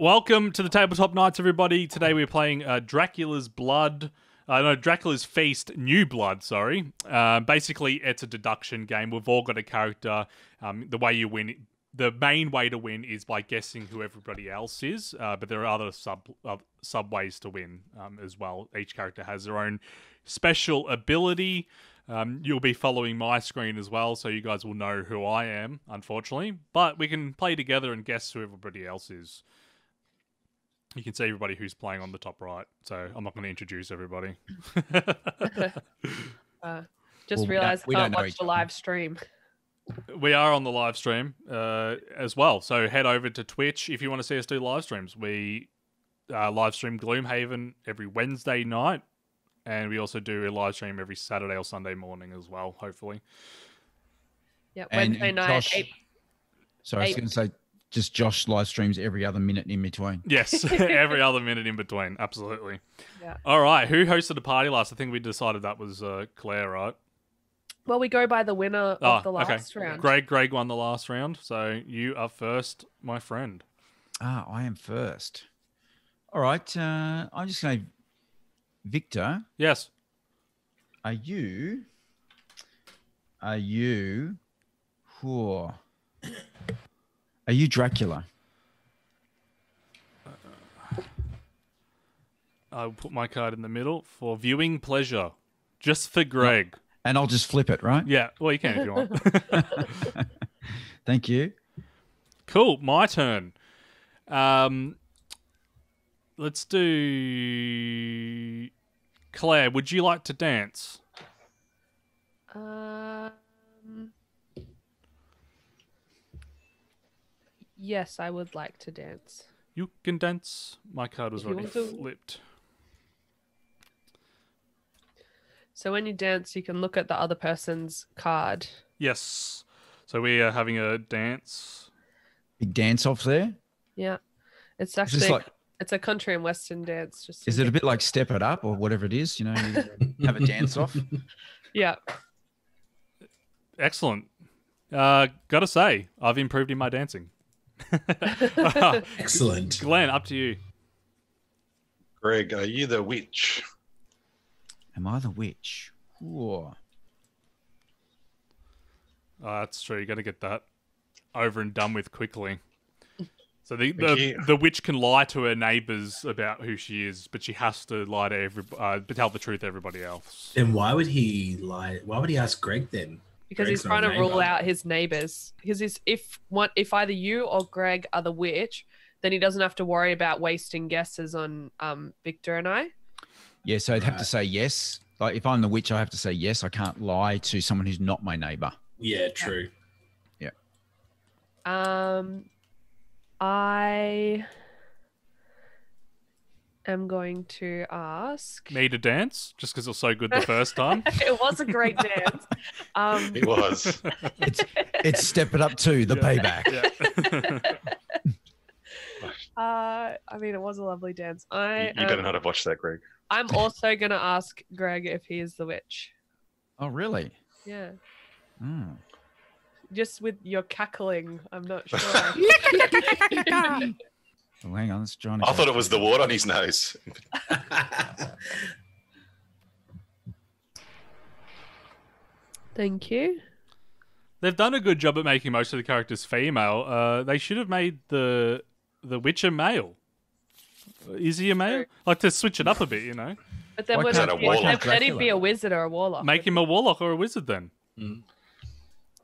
Welcome to the Tabletop Knights, everybody. Today we're playing uh, Dracula's Blood. Uh, no, Dracula's Feast, New Blood, sorry. Uh, basically, it's a deduction game. We've all got a character. Um, the way you win, the main way to win is by guessing who everybody else is, uh, but there are other sub uh, sub ways to win um, as well. Each character has their own special ability. Um, you'll be following my screen as well, so you guys will know who I am, unfortunately. But we can play together and guess who everybody else is. You can see everybody who's playing on the top right, so I'm not going to introduce everybody. Uh, just Well, realized I don't can't watch the live stream. we are on the live stream uh, as well, so head over to Twitch if you want to see us do live streams. We uh, live stream Gloomhaven every Wednesday night, and we also do a live stream every Saturday or Sunday morning as well. Hopefully, Yeah, And Wednesday night. Josh- Eight, Sorry, I was going to say just Josh live streams every other minute in between. yes, every other minute in between. Absolutely. Yeah. All right, who hosted the party last? I think we decided that was uh, Claire, right? well, we go by the winner Oh, of the okay. last round. Greg, Greg won the last round, so you are first, my friend. Ah, I am first. All right. Uh, I'm just going to. Victor, Yes. are you. Are you. Whoa. Are you Dracula? I'll put my card in the middle for viewing pleasure, just for Greg. And I'll just flip it, right? Yeah, well, you can if you want. Thank you. cool, my turn. Um, let's do. Claire, would you like to dance? Um, yes, I would like to dance. You can dance. My card was If already want to- flipped. So when you dance, you can look at the other person's card. Yes. So we are having a dance. Big dance off there. Yeah, it's actually this like. it's a country and western dance. Just Is it a bit like Step It Up or whatever it is? You know, you have a dance off. Yeah, Excellent. Uh, gotta say, I've improved in my dancing. Excellent. Glenn, up to you. Greg, are you the witch? Am I the witch? Whoa. Oh, that's true. You got to get that over and done with quickly. So the the, the witch can lie to her neighbors about who she is, but she has to lie to every uh, tell the truth to everybody else. Then why would he lie? Why would he ask Greg then? Because Greg's he's trying a to rule out his neighbors. Because he's, if one, if either you or Greg are the witch, then he doesn't have to worry about wasting guesses on um, Victor and I. Yeah, so I'd have to say yes. Like if I'm the witch, I have to say yes. I can't lie to someone who's not my neighbor. Yeah, true. Yeah. Um, I am going to ask. Me to dance just because it was so good the first time. it was a great dance. Um, It was. It's step it up to the Yeah. payback. Yeah. uh, I mean, it was a lovely dance. I you, you better am- not have watched that, Greg. I'm also gonna ask Greg if he is the witch. Oh, really? Yeah. Mm. Just with your cackling, I'm not sure. Oh, hang on, it's John. I thought it was the wart on his nose. Thank you. They've done a good job at making most of the characters female. Uh, they should have made the the Witcher male. Is he a male? Like to switch it up a bit, you know. But then Why would can't it a be, warlock then he'd be a wizard or a warlock. Make him a warlock or a wizard then.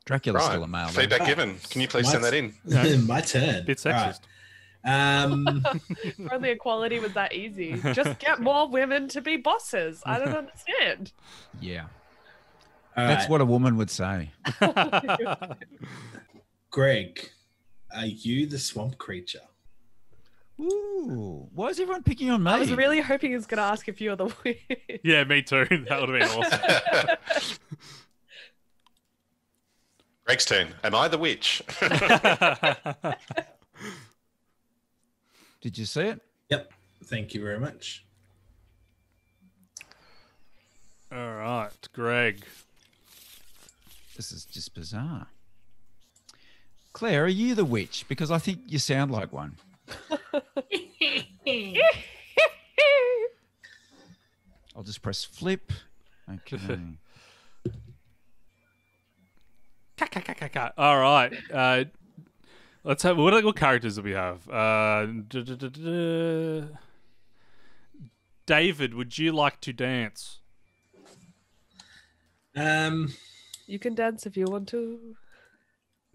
Dracula's right. still a male. though. Feedback given. Can you please send that in? Yeah. My turn. Bit sexist. right. Um, If only equality was that easy. Just get more women to be bosses. I don't understand. Yeah, all that's right. what a woman would say. Greg, are you the swamp creature? Ooh, why is everyone picking on me? I was really hoping he was going to ask if you're the witch. yeah, me too. That would have been awesome. Greg's turn. Am I the witch? Did you see it? Yep. Thank you very much. All right, Greg. This is just bizarre. Claire, are you the witch? Because I think you sound like one. I'll just press flip. Okay. Ka, ka, ka, ka, ka. All right. Uh, let's have what, what characters do we have? Uh, duh, duh, duh, duh, duh. David, would you like to dance? Um, You can dance if you want to.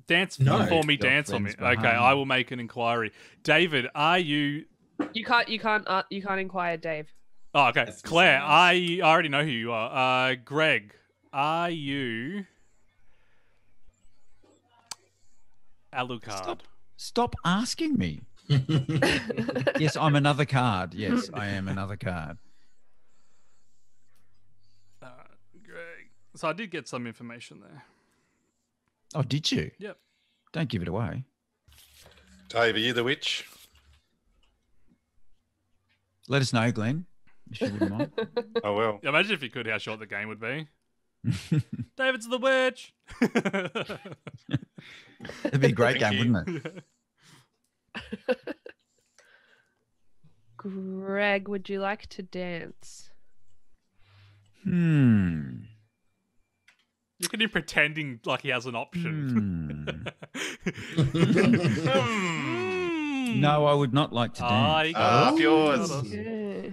Dance No. for me, dance on me. friends Okay. I will make an inquiry. David, are you? You can't. You can't. Uh, you can't inquire, Dave. Oh, okay. That's Claire, I, I already know who you are. Uh, Greg, are you? Alucard. Stop. Stop asking me. Yes, I'm another card. Yes, I am another card. Uh, Greg. So I did get some information there. Oh, did you? Yep. Don't give it away. Dave, are you the witch? Let us know, Glenn, if you wouldn't mind. Oh well. Imagine if you could, how short the game would be. David's the witch. It'd be a great Thank game, you. wouldn't it? Greg, would you like to dance? Hmm. Look at him pretending like he has an option. Hmm. Hmm. no, I would not like to dance. I Ah, got yours. us. Yeah.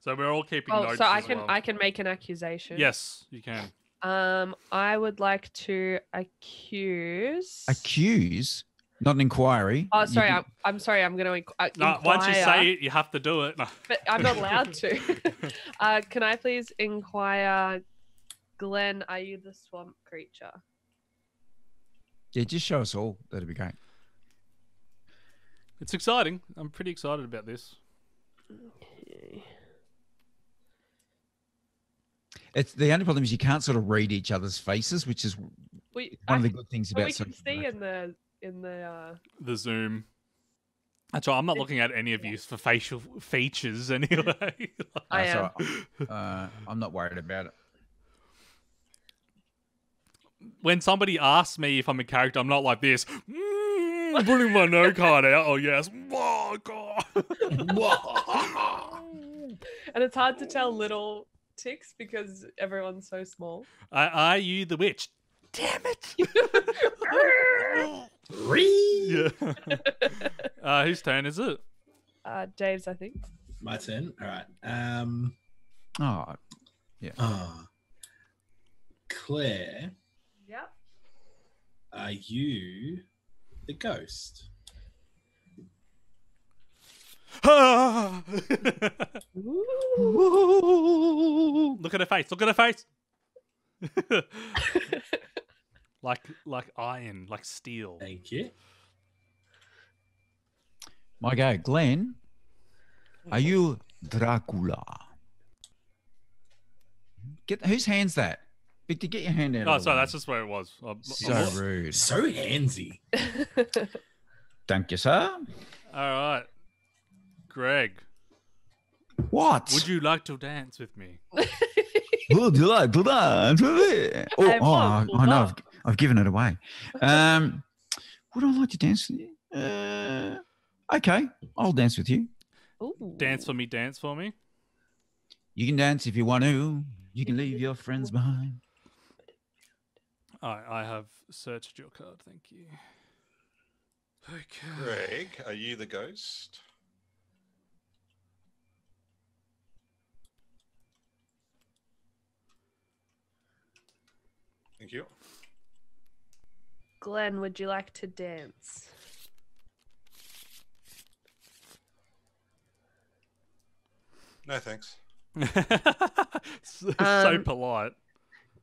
So we're all keeping Oh, notes. so I as can well. I can make an accusation. Yes, you can. Um, I would like to accuse. Accuse, not an inquiry. Oh, sorry. can- I'm, I'm sorry. I'm going to uh, No, inquire, once you say it, you have to do it. No. but I'm not allowed to. uh, can I please inquire, Glenn? Are you the swamp creature? Yeah, just show us all. That'd be great. It's exciting. I'm pretty excited about this. It's the only problem is you can't sort of read each other's faces, which is one We, of the good things but about we can see media. in the in the. Uh, The zoom. That's right. I'm not looking at any of you for facial features anyway. I am. so, uh, I'm not worried about it. when somebody asks me if I'm a character, I'm not like this. Mm, putting my no card out. Oh yes. Oh god. and it's hard to tell little ticks because everyone's so small. Are, are you the witch? Damn it. Ree! Yeah. uh, whose turn is it? uh, Dave's, I think. My turn. All right. Um. Oh, yeah. Ah. Claire, Yep. are you the ghost? Ah. Look at her face. Look at her face. like like iron, like steel. Thank you. my guy, Glenn. Are you Dracula? Get whose hand's that? Victor, get your hand out. Oh, of the sorry, way. that's just where it was. Oh, I'm- so I'm- rude. So handsy. Thank you, sir. All right, Greg, What? would you like to dance with me? Would you like to dance with me? Oh, I oh, I, want to I know. I've, I've given it away. Um, would I like to dance with you? Uh, okay, I'll dance with you. Ooh. Dance for me, dance for me. You can dance if you want to. You can leave your friends behind. All right, I have searched your card. Thank you. Okay. Greg, are you the ghost? Thank you. Glenn, would you like to dance? No, thanks. so, so Um, polite.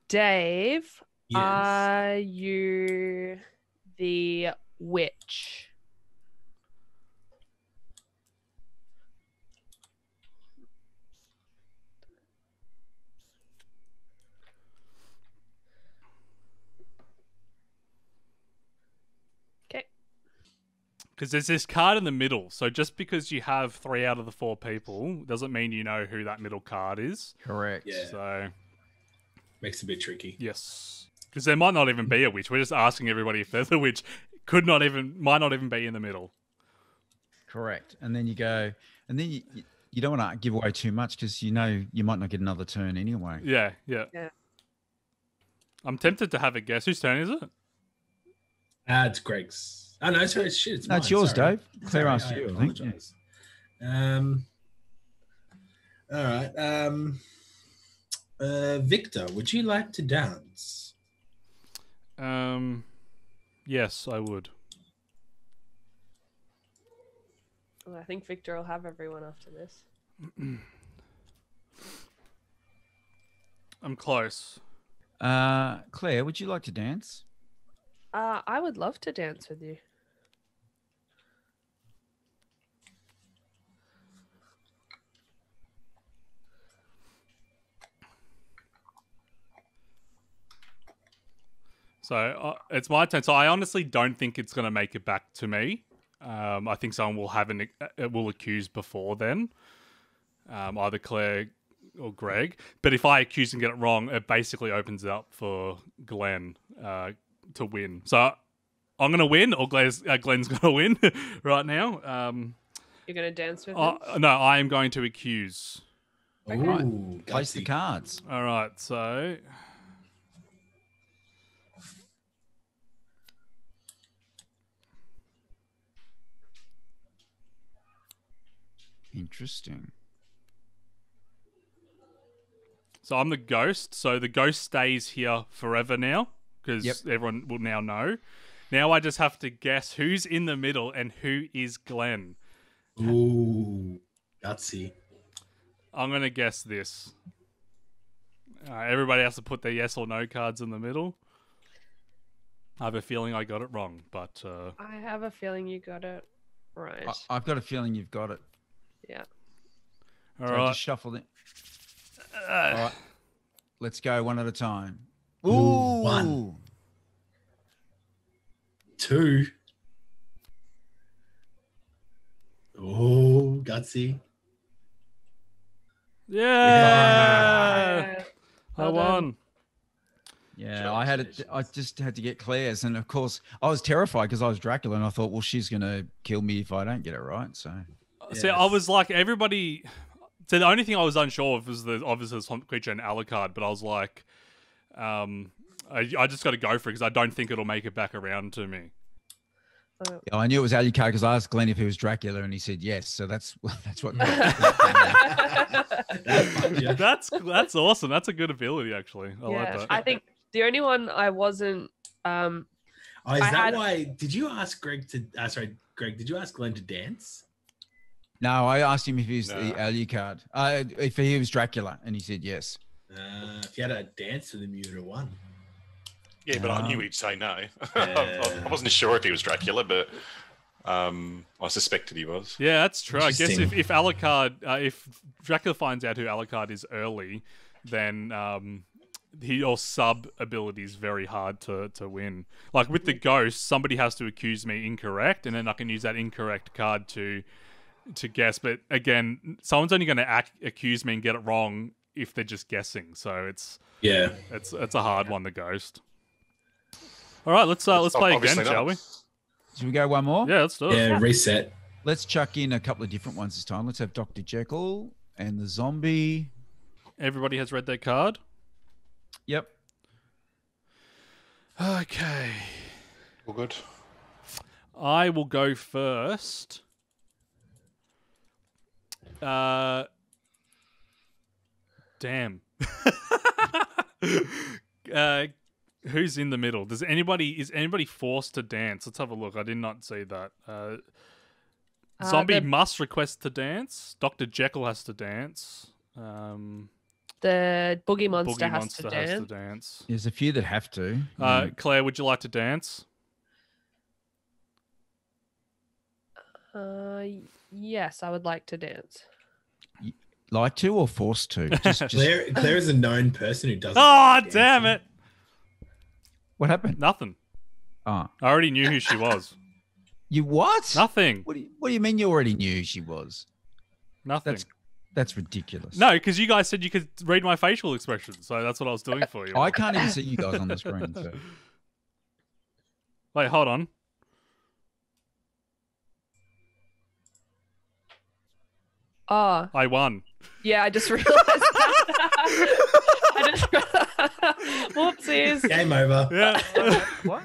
Dave, Yes. are you the witch? Okay. Because there's this card in the middle. So just because you have three out of the four people doesn't mean you know who that middle card is. Correct. Yeah. So, Makes it a bit tricky. yes. Because there might not even be a witch. We're just asking everybody if they're the witch. Could not even, might not even be in the middle. Correct. And then you go, and then you, you- you don't want to give away too much because you know you might not get another turn anyway. Yeah, yeah. Yeah. I'm tempted to have a guess. Whose turn is it? Ah, it's Greg's. Oh no, sorry, shit. It's, No, it's yours, sorry. Dave. Claire Sorry, asked you, I think, yeah. Um. All right. Um. Uh, Victor, would you like to dance? Um, yes, I would. Well, I think Victor will have everyone after this. I'm close. Uh, Claire, would you like to dance? Uh, I would love to dance with you. So uh, it's my turn. So I honestly don't think it's going to make it back to me. Um, I think someone will have an uh, will accuse before then, um, either Claire or Greg. But if I accuse and get it wrong, it basically opens it up for Glenn uh, to win. So I'm going to win, or Glenn's, uh, Glenn's going to win right now. Um, You're gonna dance with uh, him. no, I am going to accuse. Okay. Ooh, Place the cards. All right, so Interesting. So I'm the ghost. So the ghost stays here forever now because Yep. everyone will now know. Now I just have to guess who's in the middle and who is Glenn. Ooh, gutsy. I'm gonna guess this. Uh, everybody has to put their yes or no cards in the middle. I have a feeling I got it wrong, but uh, I have a feeling you got it right. I, I've got a feeling you've got it. Yeah. all So right. just shuffle it. Uh, All right. Let's go one at a time. Ooh, Ooh. one. Two. Oh, gutsy. yeah, I won. Yeah, I had it. I just had to get Claire's, and of course, I was terrified because I was Dracula, and I thought, well, she's gonna kill me if I don't get it right. So See, I was like everybody. So the only thing I was unsure of was the obviously the swamp creature and Alucard, but I was like, um, I, I just got to go for it because I don't think it'll make it back around to me. Uh, yeah, I knew it was Alucard because I asked Glenn if he was Dracula, and he said yes. So that's that's what. That's. That's that's awesome. That's a good ability, actually. I yeah, like that. I think the only one I wasn't um Oh, is I that had- why? Did you ask Greg to? Uh, sorry, Greg. Did you ask Glenn to dance? No, I asked him if he was No. the Alucard, uh, if he was Dracula, and he said yes. Uh, if you had a dance with him, you would have won. Yeah, but I Um, knew he'd say no. Yeah. I wasn't sure if he was Dracula, but um, I suspected he was. Yeah, that's true. I guess if, if Alucard, uh, if Dracula finds out who Alucard is early, then um, he your sub ability is very hard to, to win. Like with the ghost, somebody has to accuse me incorrect, and then I can use that incorrect card to to guess. But again, someone's only going to act, accuse me and get it wrong if they're just guessing. So it's Yeah. it's it's a hard one. The ghost. All right, let's uh, let's play again, Obviously shall we? Should we go one more? Yeah, let's do it. Yeah. Reset. Let's chuck in a couple of different ones this time. Let's have Doctor Jekyll and the zombie. Everybody has read their card. Yep. Okay. All good. I will go first. Uh, damn. uh, who's in the middle? Does anybody is anybody forced to dance? Let's have a look. I did not see that. Uh, Uh, zombie the- must request to dance. Doctor Jekyll has to dance. Um, the boogie monster Boogie has Monster to has dance. to dance. There's a few that have to. Uh, Mm. Claire, would you like to dance? Uh, yes, I would like to dance. like to or forced to? Just, just Claire, Claire is a known person who doesn't. Oh, like damn it! what happened? Nothing. Oh, I already knew who she was. you what? Nothing. What do you What do you mean you already knew who she was? Nothing. That's that's ridiculous. No, because you guys said you could read my facial expressions, so that's what I was doing for you. I can't even see you guys on the screen. So. Wait, hold on. Oh, I won. yeah, I just realized that. I just whoopsies. Game over. Yeah. What?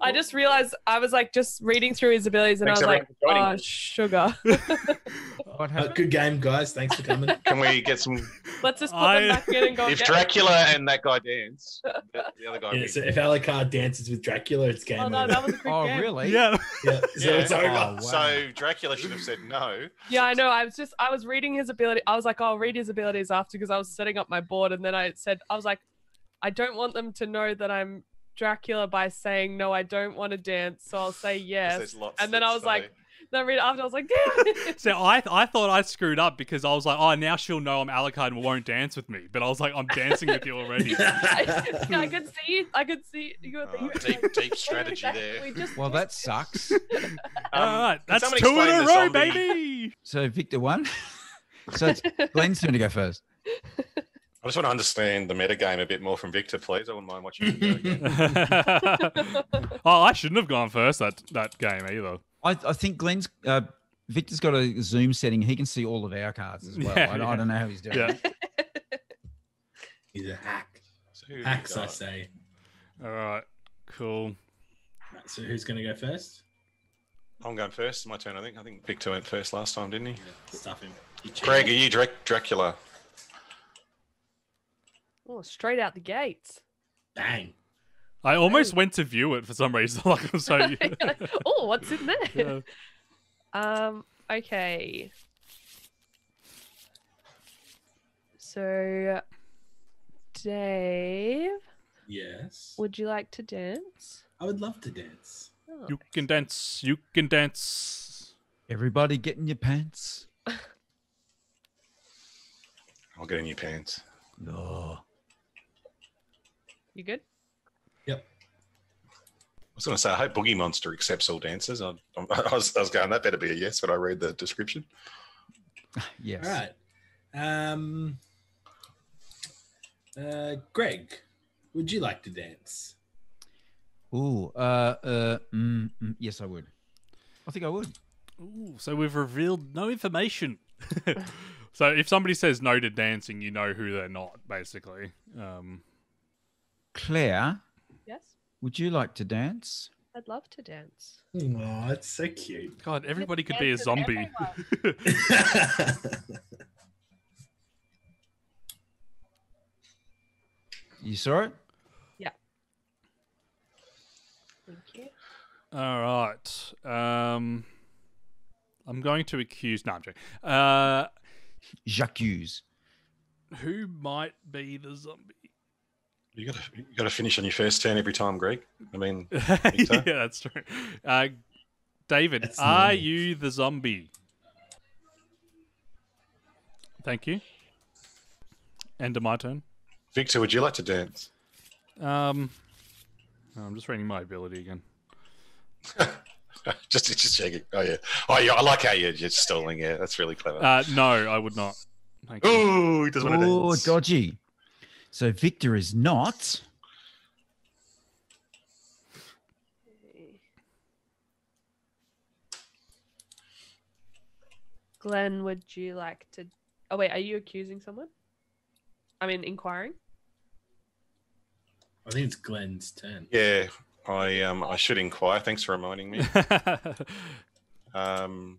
I just realized I was like just reading through his abilities and Thanks, I was like, everyone, for joining. oh, sugar. What Uh, good game, guys. Thanks for coming. Can we get some? Let's just put I- them back in and go if get Dracula and that guy dance, the, the other guy. Yeah, so if Alucard dances with Dracula, it's game Oh no, over. that was a quick Oh, game. really? yeah. yeah, so Yeah. it's over. Oh, wow. So Dracula should have said no. Yeah, I know. I was just I was reading his ability. I was like, oh, I'll read his abilities after because I was setting up my board, and then I said, I was like, I don't want them to know that I'm Dracula by saying no, I don't want to dance, so I'll say yes. And then I was like, say- Then I read it after, I was like, damn. So I I thought I screwed up because I was like, oh, now she'll know I'm Alucard and won't dance with me. But I was like, I'm dancing with you already. I, I could see, I could see you were Oh, thinking. deep, deep strategy there. We just Well, that sucks. Um, All right, that's someone two in a row, zombie- baby. So Victor won. so it's Glenn's turn to go first. I just want to understand the metagame a bit more from Victor, please. I wouldn't mind watching you do again. oh, I shouldn't have gone first that that game either. I, I think Glenn's uh, Victor's got a Zoom setting. He can see all of our cards as well. Yeah, I, yeah. I don't know how he's doing. Yeah. He's a hack. So who have you Hacks, I say. All right. Cool. Right, so who's going to go first? I'm going first. It's my turn, I think. I think Victor went first last time, didn't he? Yeah, Stuff him. Greg, are you Drac- Dracula? Oh, straight out the gates. Bang. I almost went to view it for some reason. Like I'm so. oh, what's in there? Yeah. Um. Okay. So, Dave, Yes. would you like to dance? I would love to dance. Oh, You can dance. You can dance. Everybody get in your pants. I'll get in your pants. No. you good? Yep. I was going to say, I hope Boogie Monster accepts all dancers. I, I, was, I was going, that better be a yes, but I read the description. Yes. All right. Um, uh, Greg, would you like to dance? Ooh. Uh. Uh. Mm, mm, yes, I would. I think I would. Ooh, so we've revealed no information. so if somebody says no to dancing, you know who they're not, basically. Um, Claire, Yes. Would you like to dance? I'd love to dance. Oh, it's so cute. God, everybody could be a zombie. You saw it? Yeah. Thank you. All right. Um, I'm going to accuse. No, I'm joking. Uh, Jacques Hughes. who might be the zombie? You got to you got to finish on your first turn every time, Greg. I mean, yeah, that's true. Uh, David, That's are normal. you the zombie? Thank you. End of my turn. Victor, would you like to dance? Um, oh, I'm just reading my ability again. just just checking. Oh yeah. Oh yeah. I like how you're just stalling. Yeah, that's really clever. Uh, no, I would not. Oh, he doesn't want to dance. Oh, dodgy. So Victor is not. Glenn, would you like to? Oh wait, are you accusing someone? I mean, inquiring. I think it's Glenn's turn. Yeah, I um I should inquire. Thanks for reminding me. Um,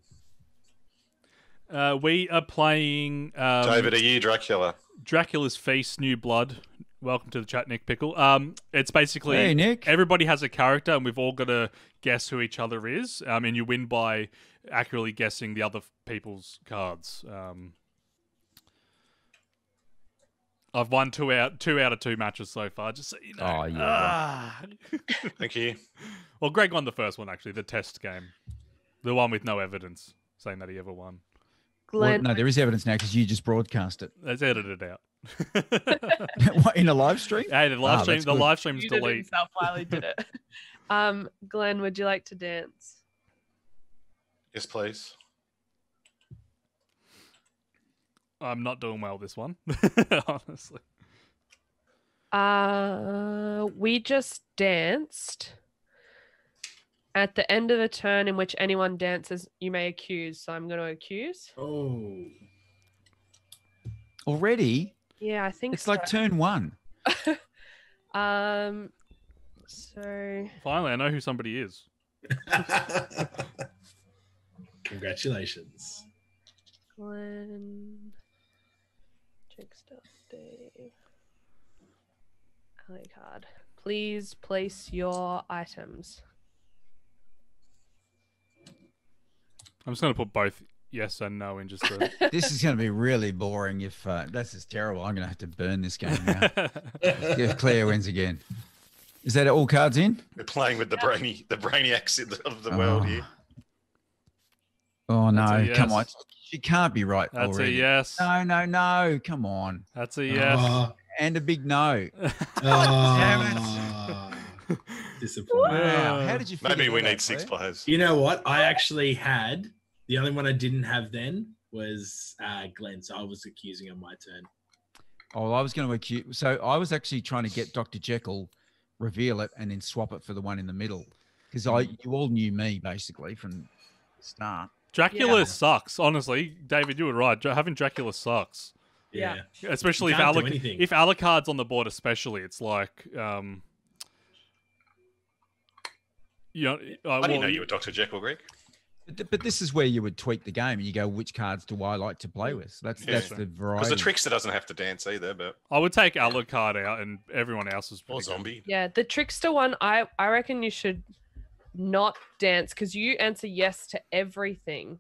uh, we are playing um, David, are you Dracula? Dracula's Feast, New Blood. Welcome to the chat, Nick Pickle. Um, it's basically Hey, Nick. everybody has a character, and we've all got to guess who each other is. Um, and you win by accurately guessing the other people's cards. Um, I've won two out two out of two matches so far. Just so you know. Oh, yeah. Ah. Thank you. well, Greg won the first one actually, the test game, the one with no evidence saying that he ever won. Well, no, there is evidence now because you just broadcast it Let's edit it out. What, in a live stream. hey, the live Ah, stream. The good. live stream's you did it delete. while he did it. um, Glenn, would you like to dance? Yes, please. I'm not doing well this one, honestly. Uh, we just danced, At the end of a turn in which anyone dances, you may accuse. So I'm going to accuse. Oh. Already? Yeah, I think It's like turn one. um. So Finally, I know who somebody is. Congratulations. Glenn, Trickster, Dave, Ali card. Please place your items. I'm just going to put both yes and no in just to. This is going to be really boring if uh, this is terrible. I'm going to have to burn this game now. if Claire wins again. Is that all cards in? We're playing with the brainy, the brainiacs in the- of the world Oh. here. Oh no! a Come yes. on, she can't be right That's already. a yes. No, no, no! Come on, That's a yes. Oh, and a big no. oh. Disappointing. Wow! Uh, How did you? figure Maybe we that need six Claire? players. You know what? I actually had the only one I didn't have then was uh, Glenn, so I was accusing on my turn. Oh, I was going to accuse. So I was actually trying to get Doctor Jekyll, reveal it, and then swap it for the one in the middle, because I you all knew me basically from the start. Dracula Yeah. sucks. Honestly, David, you were right. Having Dracula sucks. Yeah. Yeah. Especially if can't do Alec- if Alucard's on the board, especially, it's like um. You know, uh, I didn't well, know you were Dr. Jekyll, Greg. But, th- but this is where you would tweak the game and you go, which cards do I like to play with? That's Yeah. that's the variety. Because the trickster doesn't have to dance either, but I would take Alucard out, and everyone else is or pretty good. zombie. Yeah, the trickster one. I I reckon you should not dance because you answer yes to everything.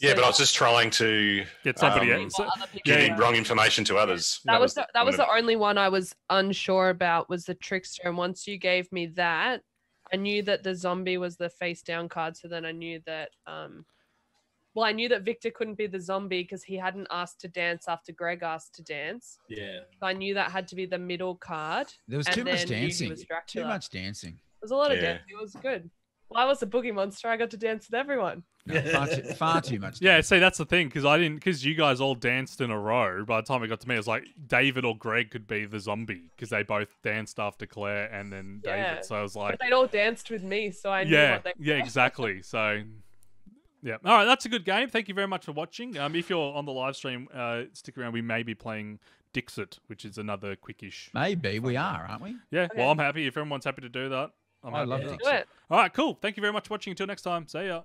Yeah, So but I was just trying to Get somebody Um, else. what other people give Yeah. wrong information to others. that was the, that was the only one I was unsure about was the trickster. And once you gave me that, I knew that the zombie was the face down card. So then I knew that um well, I knew that Victor couldn't be the zombie because he hadn't asked to dance after Greg asked to dance. Yeah. So I knew that had to be the middle card. there was and too much dancing. was Too much dancing. There was a lot of dancing. It was good. Well, I was a boogie monster. I got to dance with everyone. No, far, too, far too much. Yeah, see, that's the thing because I didn't because you guys all danced in a row. By the time it got to me, it was like David or Greg could be the zombie because they both danced after Claire and then Yeah. David. So I was like, But they'd all danced with me, so I knew yeah, what they yeah, exactly. So, yeah. All right, that's a good game. Thank you very much for watching. Um, if you're on the live stream, uh, stick around. We may be playing Dixit, which is another quickish. Maybe we are, aren't we? Yeah. Okay. Well, I'm happy if everyone's happy to do that. I'm I love it. It. All right, cool. Thank you very much for watching. Until next time. See ya.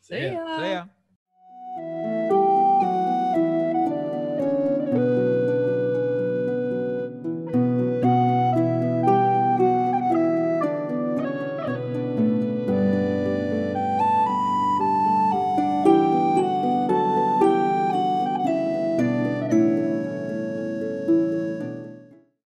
See, See ya. ya. See ya.